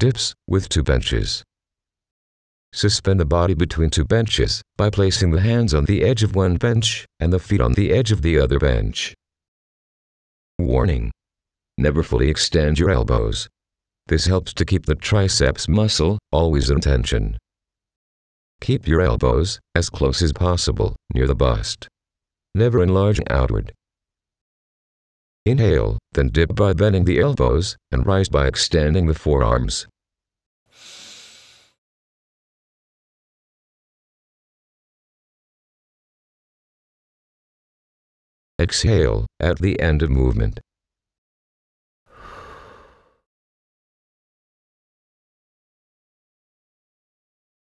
dips, with two benches. Suspend the body between two benches by placing the hands on the edge of one bench and the feet on the edge of the other bench. Warning. Never fully extend your elbows. This helps to keep the triceps muscle always in tension. Keep your elbows as close as possible near the bust. Never enlarge outward. Inhale, then dip by bending the elbows and rise by extending the forearms. Exhale at the end of movement.